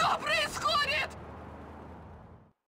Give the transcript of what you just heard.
Что происходит?